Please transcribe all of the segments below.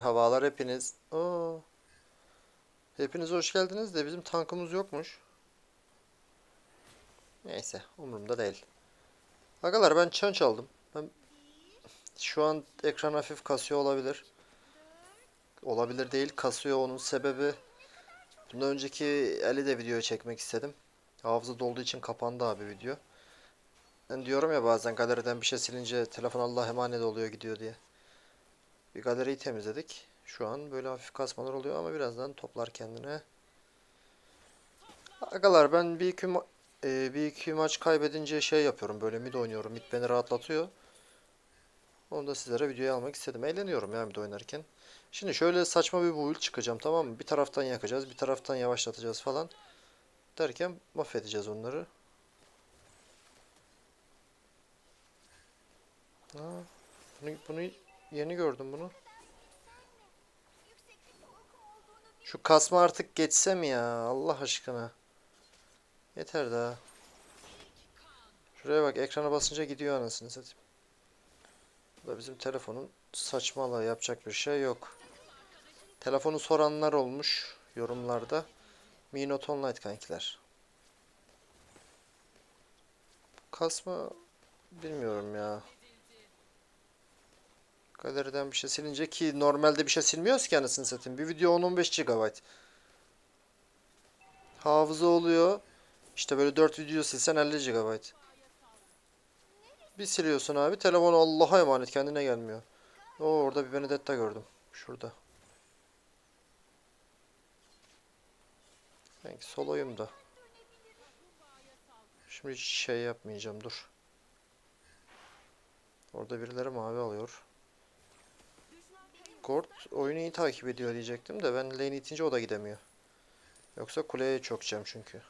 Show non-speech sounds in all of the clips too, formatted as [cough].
Havalar hepiniz. Oo. Hepiniz hoş geldiniz de bizim tankımız yokmuş. Neyse umurumda değil. Agalar ben çan çaldım. Ben şu an ekran hafif kasıyor olabilir. Olabilir değil kasıyor onun sebebi. Bundan önceki eli de video çekmek istedim. Hafıza dolduğu için kapandı abi video. Ben diyorum ya bazen galeriden bir şey silince telefon Allah emanet oluyor gidiyor diye. Bir galeriyi temizledik. Şu an böyle hafif kasmalar oluyor ama birazdan toplar kendine. Agalar ben bir iki, e, bir iki maç kaybedince şey yapıyorum. Böyle mid oynuyorum. Mid beni rahatlatıyor. Onu da sizlere videoya almak istedim. Eğleniyorum ya mid oynarken. Şimdi şöyle saçma bir build çıkacağım tamam mı? Bir taraftan yakacağız, bir taraftan yavaşlatacağız falan. Derken mahvedeceğiz onları. Aa, bunu, bunu yeni gördüm bunu. Şu kasma artık geçse mi ya? Allah aşkına. Yeter daha. Şuraya bak ekrana basınca gidiyor anasını satayım. Bu da bizim telefonun saçmalığı yapacak bir şey yok. Telefonu soranlar olmuş yorumlarda. Mi Note Online kankiler. Kasma bilmiyorum ya. Galeriden bir şey silince ki normalde bir şey silmiyoruz ki anasını satayım. Bir video 10-15 GB. Hafıza oluyor. İşte böyle 4 video silsen 50 GB. Bir siliyorsun abi. Telefon Allah'a emanet kendine gelmiyor. Oo, orada bir Benedetta gördüm. Şurada. Sanki soloyum da. Şimdi hiç şey yapmayacağım dur. Orada birileri mavi alıyor. Gord oyunu iyi takip ediyor diyecektim de ben lane itince o da gidemiyor. Yoksa kuleye çökeceğim çünkü.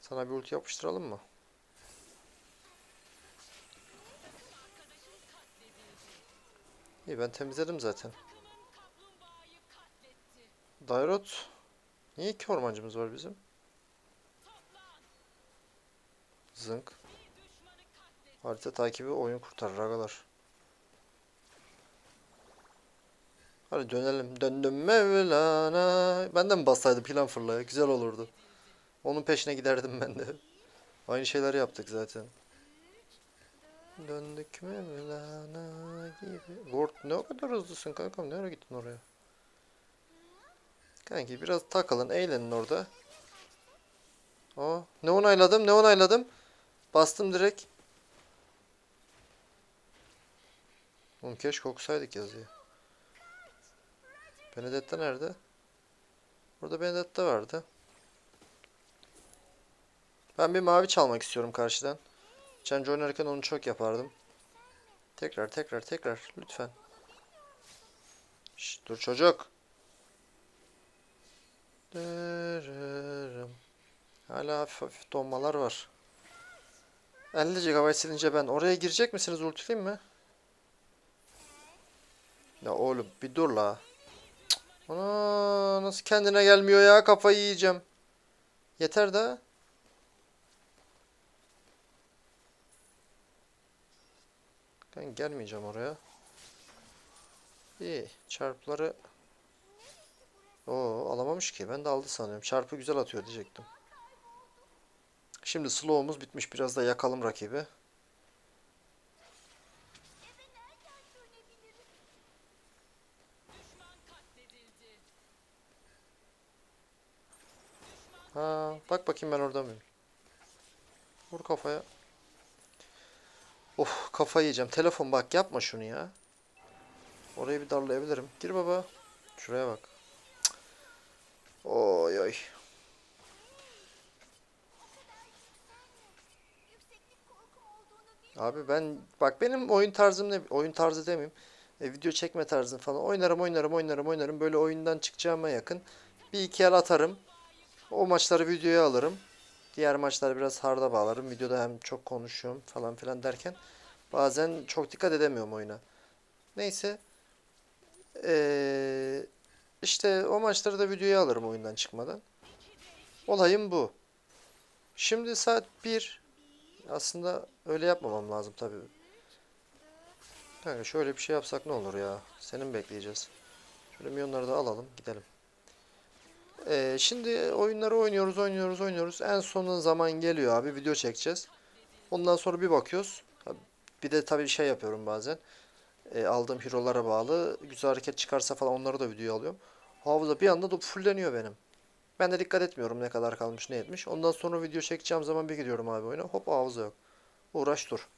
Sana bir ulti yapıştıralım mı? İyi ben temizledim zaten. Dairot. Niye iki ormancımız var bizim? Zınk. Harita takibi oyun kurtarır agalar. Hadi dönelim. Döndüm Mevlana. Ben de mi bassaydım plan fırlaya? Güzel olurdu. Onun peşine giderdim ben de. Aynı şeyler yaptık zaten. Döndük Mevlana gibi. Gord ne kadar hızlısın kankam? Nereye gittin oraya? Kanki biraz takılın, eğlenin orada. Aa, ne onayladım, ne onayladım? Bastım direkt. Oğlum keşke okusaydık yazıyı. Benedetta nerede? Burada Benedetta vardı. Ben bir mavi çalmak istiyorum karşıdan. Cence oynarken onu çok yapardım. Tekrar tekrar tekrar lütfen. Şşt, dur çocuk. Hala hafif hafif donmalar var. 50 GB silince ben oraya girecek misiniz ultileyim mi? Ya oğlum bir dur la. Cık. Ana nasıl kendine gelmiyor ya kafayı yiyeceğim. Yeter de. Ben gelmeyeceğim oraya. İyi çarpları Oo alamamış ki. Ben de aldı sanıyorum. Çarpı güzel atıyor diyecektim. Şimdi slow'umuz bitmiş. Biraz da yakalım rakibi. Ha, bak bakayım ben orada mıyım? Vur kafaya. Of kafayı yiyeceğim. Telefon bak yapma şunu ya. Orayı bir darlayabilirim. Gir baba. Şuraya bak. Oy oy. Abi ben bak benim oyun tarzım ne oyun tarzı demeyeyim. E, video çekme tarzım falan. Oynarım oynarım oynarım oynarım. Böyle oyundan çıkacağıma yakın. Bir iki el atarım. O maçları videoya alırım. Diğer maçlar biraz harda bağlarım. Videoda hem çok konuşuyorum falan filan derken bazen çok dikkat edemiyorum oyuna. Neyse. Ee, işte o maçları da videoya alırım oyundan çıkmadan. Olayım bu. Şimdi saat 1. Aslında öyle yapmamam lazım tabii. Kanka şöyle bir şey yapsak ne olur ya? Senin bekleyeceğiz. Şöyle milyonları da alalım gidelim. Ee, şimdi oyunları oynuyoruz oynuyoruz oynuyoruz. En sonun zaman geliyor abi video çekeceğiz. Ondan sonra bir bakıyoruz. Bir de tabii şey yapıyorum bazen. Ee, aldığım hero'lara bağlı. Güzel hareket çıkarsa falan onları da videoya alıyorum. Hafıza bir anda da fulleniyor benim. Ben de dikkat etmiyorum ne kadar kalmış ne etmiş. Ondan sonra video çekeceğim zaman bir gidiyorum abi oyuna. Hop hafıza yok. Uğraş dur.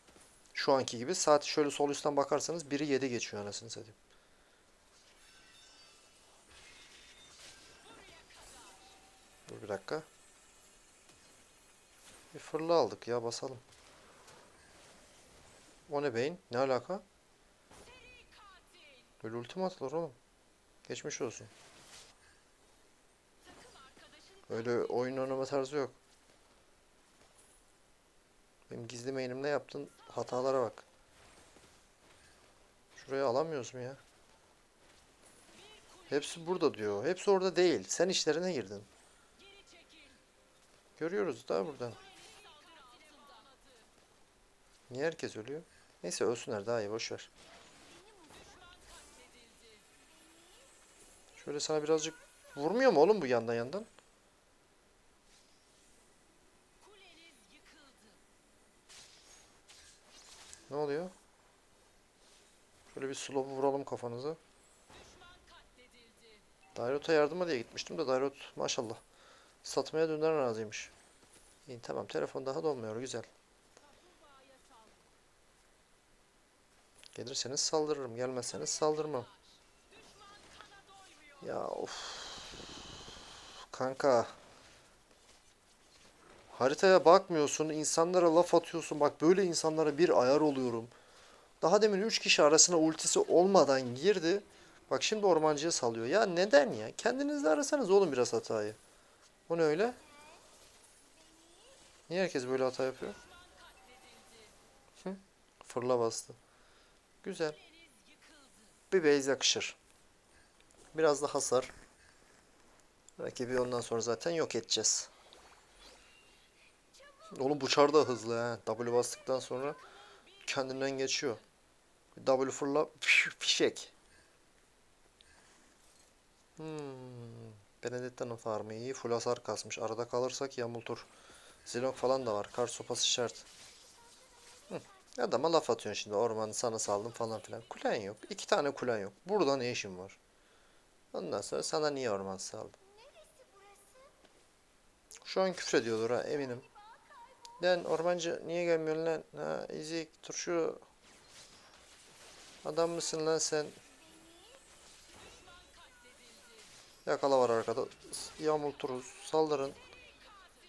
Şu anki gibi. Saati şöyle sol üstten bakarsanız 1'i 7 geçiyor anasını satayım. Dur bir dakika. Bir fırla aldık ya basalım. O ne beyin? Ne alaka? Böyle ultim atılır oğlum. Geçmiş olsun. Öyle oyun oynama tarzı yok. Benim gizli main'im ne yaptın? Hatalara bak. Şuraya alamıyoruz mu ya? Hepsi burada diyor. Hepsi orada değil. Sen işlerine girdin. Görüyoruz da buradan. Niye herkes ölüyor? Neyse ölsünler daha iyi boş ver. Şöyle sana birazcık vurmuyor mu oğlum bu yandan yandan? Ne oluyor? Şöyle bir slow vuralım kafanıza. Dairot'a yardıma diye gitmiştim de Dairot maşallah. Satmaya dünden razıymış. İyi tamam telefon daha dolmuyor güzel. Gelirseniz saldırırım gelmezseniz saldırmam. Ya of. Kanka. Haritaya bakmıyorsun, insanlara laf atıyorsun. Bak böyle insanlara bir ayar oluyorum. Daha demin 3 kişi arasına ultisi olmadan girdi. Bak şimdi ormancıya salıyor. Ya neden ya? Kendiniz de arasanız oğlum biraz hatayı. O ne öyle? Niye herkes böyle hata yapıyor? Hı? Fırla bastı. Güzel. Bir base yakışır. Biraz da hasar. Rakibi ondan sonra zaten yok edeceğiz. Oğlum bu çar da hızlı ha. W bastıktan sonra kendinden geçiyor. W fırla [laughs] fişek. Hmm. Benedetta'nın farmı iyi. Full hasar kasmış. Arada kalırsak yamultur. Zilong falan da var. Kar sopası şart. Hı. Adama laf atıyorsun şimdi. Ormanı sana saldım falan filan. Kulen yok. İki tane kulen yok. Burada ne işin var? Ondan sonra sana niye orman saldım? Şu an küfrediyordur ha eminim. Lan ormancı niye gelmiyorsun lan? Ha ezik turşu. Adam mısın lan sen? Yakala var arkada. Yamulturuz. Saldırın.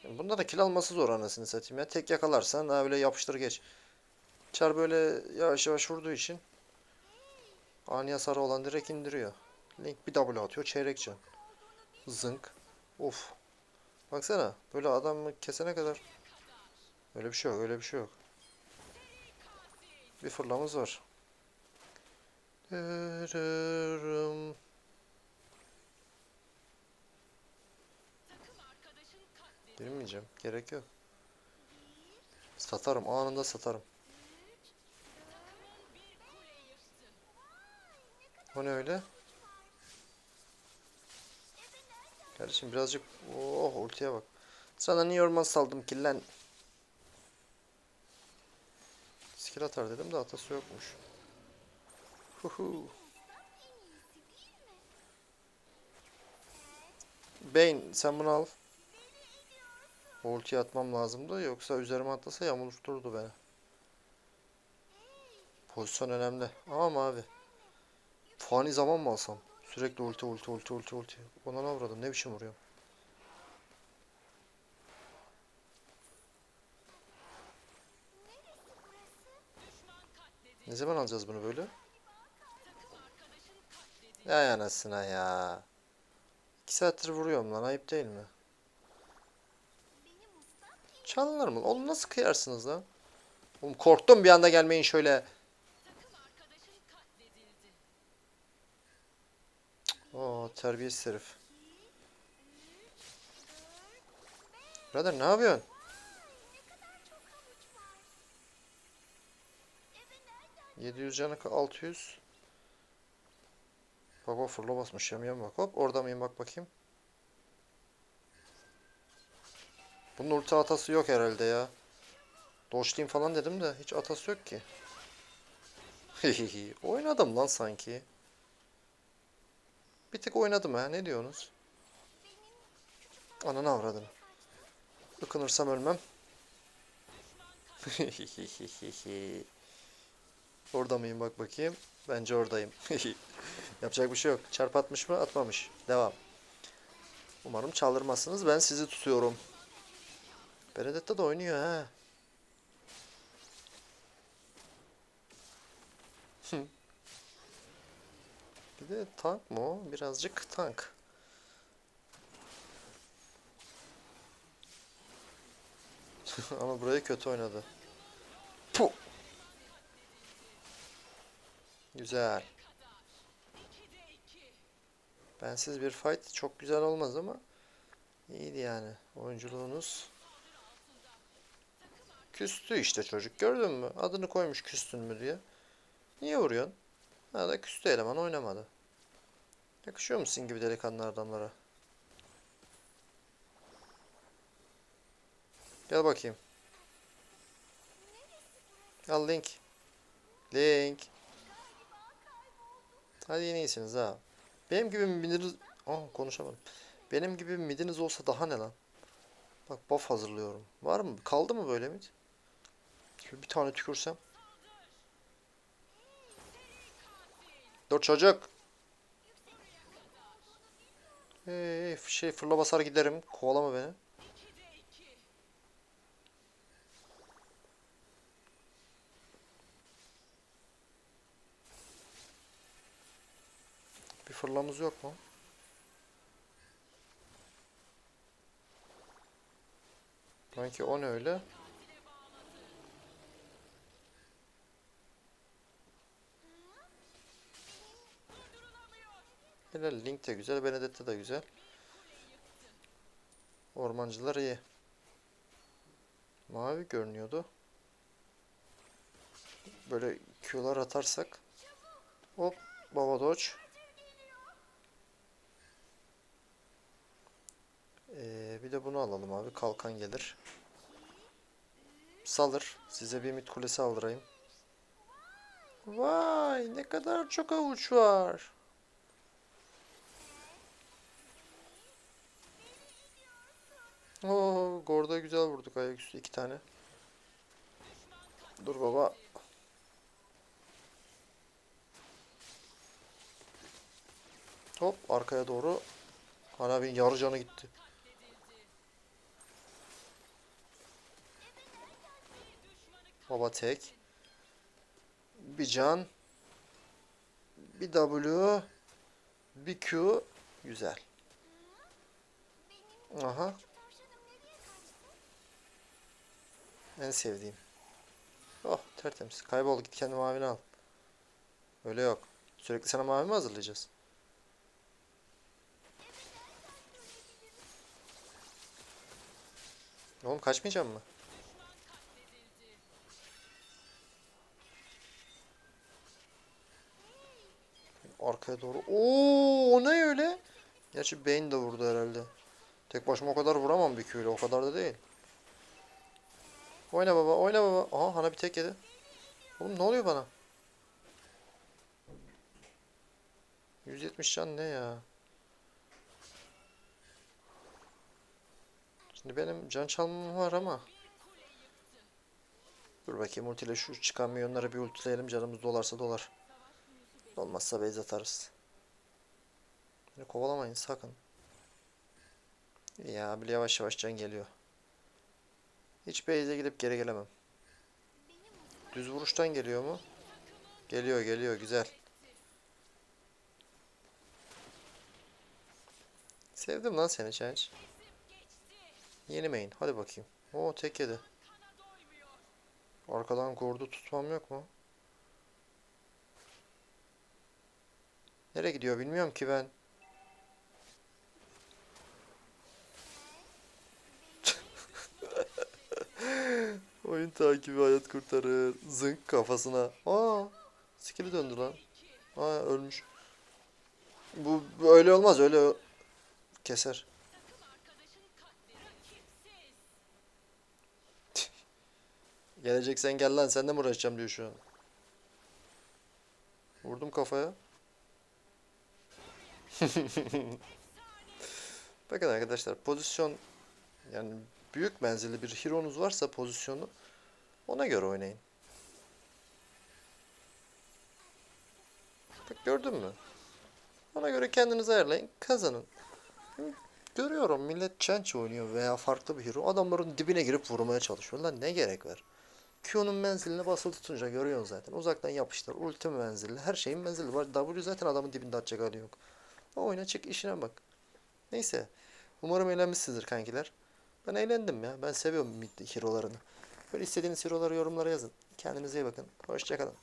Bunda da kill alması zor anasını satayım ya. Tek yakalarsan ha öyle yapıştır geç. Çar böyle yavaş yavaş vurduğu için ani hasarı olan direkt indiriyor. Link bir W atıyor çeyrek can. Zınk. Of. Baksana böyle adamı kesene kadar. Öyle bir şey yok öyle bir şey yok. Bir fırlamız var. Dırırım. Girmeyeceğim. Gerek yok. Satarım. Anında satarım. O ne öyle? Kardeşim birazcık... Oh ultiye bak. Sana niye orman saldım ki lan? Skill atar dedim de atası yokmuş. Huhu. Bane sen bunu al. Ulti atmam lazımdı yoksa üzerime atlasa yamulturdu beni. Pozisyon önemli. Ama abi. Fani zaman mı alsam? Sürekli ulti ulti ulti ulti ulti. Ona ne vurdum? Ne biçim vuruyorum? Ne zaman alacağız bunu böyle? Ya anasına ya. İki saattir vuruyorum lan ayıp değil mi? Çalınır mı? Oğlum nasıl kıyarsınız lan? Oğlum korktum bir anda gelmeyin şöyle. Oo terbiyesiz herif. Birader ne yapıyorsun? 700 canı ka- 600. Bak o fırla basmış yamyam bak. Hop orada mıyım bak bakayım. Bunun ulti atası yok herhalde ya. Doşlayayım falan dedim de hiç atası yok ki. [laughs] Oynadım lan sanki. Bir tık oynadım ha ne diyorsunuz? Ananı avradım. Ikınırsam ölmem. [laughs] Orada mıyım bak bakayım. Bence oradayım. [laughs] Yapacak bir şey yok. Çarp atmış mı? Atmamış. Devam. Umarım çaldırmazsınız. Ben sizi tutuyorum. Benedetta da oynuyor ha. Bir de tank mı o? Birazcık tank. [laughs] Ama burayı kötü oynadı. Puh. Güzel. Bensiz bir fight çok güzel olmaz ama iyiydi yani oyunculuğunuz. Küstü işte çocuk gördün mü? Adını koymuş küstün mü diye. Niye vuruyorsun? Ha da küstü eleman oynamadı. Yakışıyor musun gibi delikanlı adamlara? Gel bakayım. Al Link. Link. Hadi yine iyisiniz ha. Benim gibi midiniz... Aa konuşamadım. Benim gibi midiniz olsa daha ne lan? Bak buff hazırlıyorum. Var mı? Kaldı mı böyle mid? Şöyle bir tane tükürsem. Dur çocuk. Hey, şey fırla basar giderim. Kovalama beni. Bir fırlamız yok mu? Sanki o ne öyle? Helal Link de güzel, Benedetta da güzel. Ormancılar iyi. Mavi görünüyordu. Böyle Q'lar atarsak. Hop, Baba Dodge. Ee, bir de bunu alalım abi. Kalkan gelir. Salır. Size bir mit kulesi aldırayım. Vay ne kadar çok avuç var. Oo, Gorda güzel vurduk ayaküstü iki tane. Dur baba. Hop arkaya doğru. Hanabin yarı canı gitti. Baba tek. Bir can. Bir W. Bir Q. Güzel. Aha. En sevdiğim. Oh tertemiz. Kaybol git kendi mavini al. Öyle yok. Sürekli sana mavi mi hazırlayacağız? Oğlum kaçmayacak mı? Arkaya doğru. Oo, ne öyle? Gerçi Bane de vurdu herhalde. Tek başıma o kadar vuramam bir köyle. O kadar da değil. Oyna baba, oyna baba. Aha Hana bir tek yedi. Oğlum ne oluyor bana? 170 can ne ya? Şimdi benim can çalmam var ama. Dur bakayım ultiyle şu çıkan milyonları bir ultileyelim. Canımız dolarsa dolar. Olmazsa base atarız. Beni kovalamayın sakın. Ya bile yavaş yavaş can geliyor. Hiç base'e gidip geri gelemem. Düz vuruştan geliyor mu? Geliyor geliyor güzel. Sevdim lan seni Change. Yeni main hadi bakayım. Oo tek yedi. Arkadan gordu tutmam yok mu? Nereye gidiyor bilmiyorum ki ben. Oyun takibi hayat kurtarır. Zınk kafasına. Aa, Skill'i döndü lan. Aa ölmüş. Bu öyle olmaz öyle keser. [laughs] Geleceksen gel lan sen de mi uğraşacağım diyor şu an. Vurdum kafaya. [laughs] Bakın arkadaşlar pozisyon yani büyük menzilli bir hero'nuz varsa pozisyonu ona göre oynayın. Bak gördün mü? Ona göre kendinizi ayarlayın, kazanın. Görüyorum millet Chench oynuyor veya farklı bir hero. Adamların dibine girip vurmaya çalışıyor. Lan ne gerek var? Q'nun menziline basılı tutunca görüyorsun zaten. Uzaktan yapıştır. Ulti menzilli. Her şeyin menzili var. W zaten adamın dibinde atacak hali yok. O oyuna çık işine bak. Neyse. Umarım eğlenmişsinizdir kankiler. Ben eğlendim ya. Ben seviyorum mid hero'larını. Böyle istediğiniz hero'ları yorumlara yazın. Kendinize iyi bakın. Hoşçakalın.